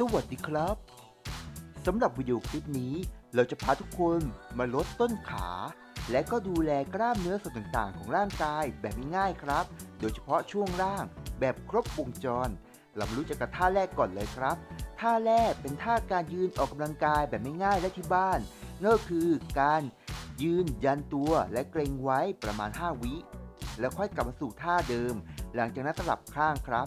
สวัสดีครับสำหรับวิดีโอคลิปนี้ เราจะพาทุกคนมาลดต้นขา และก็ดูแลกล้ามเนื้อส่วนต่างๆ ของร่างกายแบบง่ายๆครับ โดยเฉพาะช่วงล่างแบบครบวงจร เรามารู้จักกับท่าแรกก่อนเลยครับ ท่าแรกเป็นท่าการยืนออกกำลังกายแบบง่ายๆและที่บ้านนั่นก็คือการยืนยันตัวและเกรงไว้ประมาณ 5 วิ แล้วค่อยกลับมาสู่ท่าเดิม หลังจากนั้นสลับข้างครับ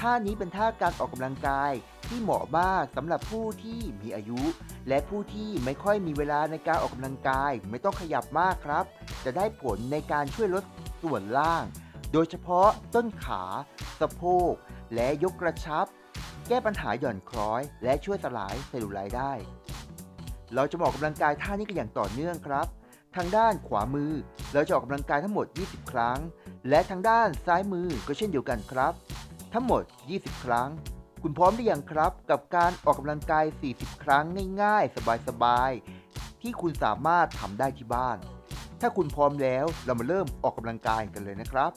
ท่านี้เป็นท่าการออกกำลังกาย ที่เหมาะมากสำหรับผู้ที่มีอายุ และผู้ที่ไม่ค่อยมีเวลาในการออกกำลังกายไม่ต้องขยับมากครับ จะได้ผลในการช่วยลดส่วนล่าง โดยเฉพาะต้นขา สะโพก และยกกระชับ แก้ปัญหาหย่อนคล้อย และช่วยสลายเซลลูไลท์ได้ เราจะออกกำลังกายท่านี้กันอย่างต่อเนื่องครับ ทางด้านขวามือเราจะออกกำลังกายทั้งหมด 20 ครั้ง และทางด้านซ้ายมือก็เช่นเดียวกันครับ ทั้งหมด 20 ครั้ง คุณพร้อมหรือยังครับ กับการออกกำลังกาย 40 ครั้งง่ายๆ สบายๆ ที่คุณสามารถทำได้ที่บ้าน ถ้าคุณพร้อมแล้วเรามาเริ่มออกกำลังกายกันเลยนะครับ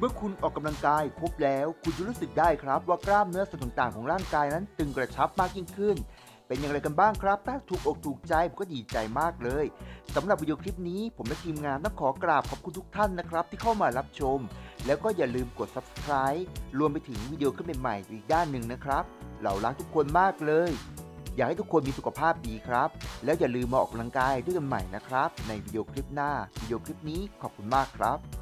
เมื่อคุณออกกำลังกายครบแล้ว คุณจะรู้สึกได้ครับว่ากล้ามเนื้อส่วนต่างๆของร่างกายนั้น ตึงกระชับมากยิ่งขึ้น เป็นอย่างไรกันบ้างครับ ถ้าถูกอกถูกใจผมก็ดีใจมากเลยสำหรับวิดีโอคลิปนี้ ผมและทีมงานต้องขอกราบขอบคุณทุกท่านนะครับ ที่เข้ามารับชม แล้วก็อย่าลืมกด subscribe รวมไปถึงวิดีโอคลิปใหม่ๆอีกด้านหนึ่งนะครับเรารักทุกคนมากเลย อยากให้ทุกคนมีสุขภาพดีครับ แล้วอย่าลืมมาออกกำลังกายด้วยกันใหม่นะครับ ในวิดีโอคลิปหน้าวิดีโอคลิปนี้ขอบคุณมากครับ